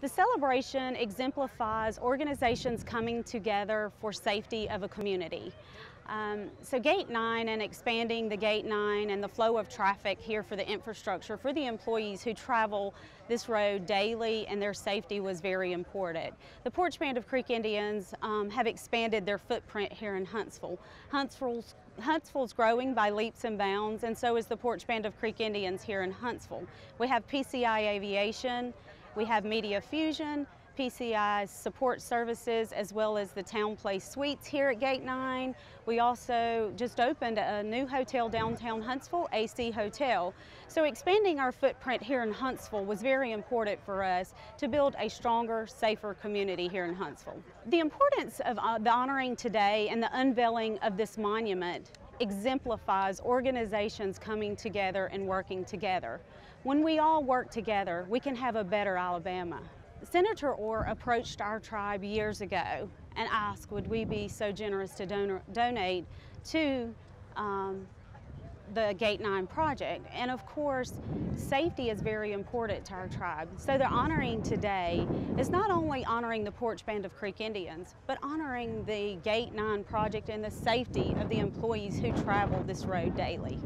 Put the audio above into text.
The celebration exemplifies organizations coming together for safety of a community. Um, so Gate 9 and expanding the Gate 9 and the flow of traffic here for the infrastructure for the employees who travel this road daily and their safety was very important. The Poarch Band of Creek Indians um, have expanded their footprint here in Huntsville. Huntsville's, Huntsville's growing by leaps and bounds and so is the Poarch Band of Creek Indians here in Huntsville. We have PCI Aviation, we have Media Fusion, PCI support services as well as the TownePlace Suites here at Gate 9. We also just opened a new hotel downtown Huntsville, AC Hotel. So expanding our footprint here in Huntsville was very important for us to build a stronger, safer community here in Huntsville. The importance of uh, the honoring today and the unveiling of this monument exemplifies organizations coming together and working together. When we all work together, we can have a better Alabama. Senator Orr approached our tribe years ago and asked would we be so generous to don donate to um, the Gate 9 project. And of course, safety is very important to our tribe. So the honoring today is not only honoring the Poarch Band of Creek Indians, but honoring the Gate 9 project and the safety of the employees who travel this road daily.